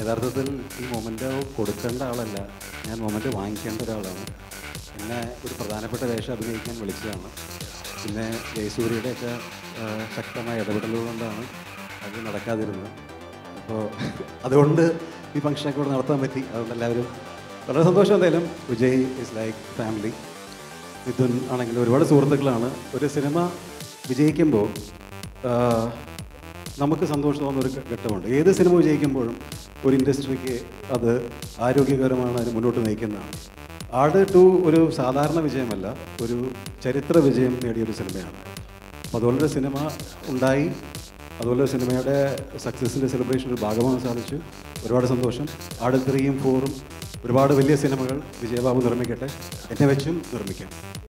യഥാർത്ഥത്തിൽ ഈ മൊമെന്റ് കൊടുക്കേണ്ട ആളല്ല. ഞാൻ മൊമെന്റ് വാങ്ങിക്കേണ്ട ഒരാളാണ്. എന്നെ ഒരു പ്രധാനപ്പെട്ട വേഷം അഭിനയിക്കാൻ വിളിച്ചതാണ്. പിന്നെ ജയസൂര്യയുടെയൊക്കെ ശക്തമായ ഇടപെടലുകൾ കൊണ്ടാണ് അത് നടക്കാതിരുന്നത്. അപ്പോൾ അതുകൊണ്ട് ഈ ഫംഗ്ഷനൊക്കെ ഇവിടെ നടത്താൻ പറ്റി. അതുകൊണ്ട് എല്ലാവരും വളരെ സന്തോഷം എന്തായാലും. Vijay is like family Mithun ആണെങ്കിലും ഒരുപാട് സുഹൃത്തുക്കളാണ്. ഒരു സിനിമ വിജയിക്കുമ്പോൾ നമുക്ക് സന്തോഷം തോന്നുന്ന ഒരു ഘട്ടമുണ്ട്. ഏത് സിനിമ വിജയിക്കുമ്പോഴും ഒരു ഇൻഡസ്ട്രിക്ക് അത് ആരോഗ്യകരമാണ് അതിന് മുന്നോട്ട് നയിക്കുന്നതാണ്. ആട് ടു ഒരു സാധാരണ വിജയമല്ല ഒരു ചരിത്ര വിജയം നേടിയൊരു സിനിമയാണ്. അപ്പോൾ സിനിമ ഉണ്ടായി അതുപോലെ സിനിമയുടെ സക്സസിന്റെ സെലിബ്രേഷൻ ഒരു ഭാഗമാകാൻ സാധിച്ചു. ഒരുപാട് സന്തോഷം. ആട് ത്രീയും ഫോറും ഒരുപാട് വലിയ സിനിമകൾ വിജയബാബു നിർമ്മിക്കട്ടെ. എന്നെ വെച്ചും നിർമ്മിക്കാം.